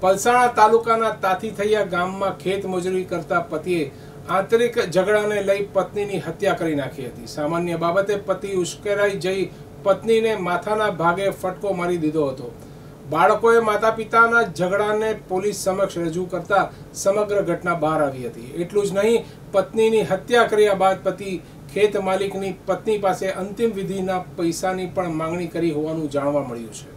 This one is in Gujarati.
પલસાણા તાલુકાના તાથીથૈયા ગામમાં ખેત મજૂરી કરતા પતિએ આંતરિક ઝઘડાને લઈ પત્નીની હત્યા કરી નાખી હતી. સામાન્ય બાબતે પતિ ઉશ્કેરાઈ જઈ પત્નીને માથાના ભાગે ફટકો મારી દીધો હતો. બાળકોએ માતા પિતાના ઝઘડાને પોલીસ સમક્ષ રજૂ કરતા સમગ્ર ઘટના બહાર આવી હતી. એટલું જ નહીં, પત્નીની હત્યા કર્યા બાદ પતિ ખેત માલિકની પત્ની પાસે અંતિમ વિધિના પૈસાની પણ માંગણી કરી હોવાનું જાણવા મળ્યું છે.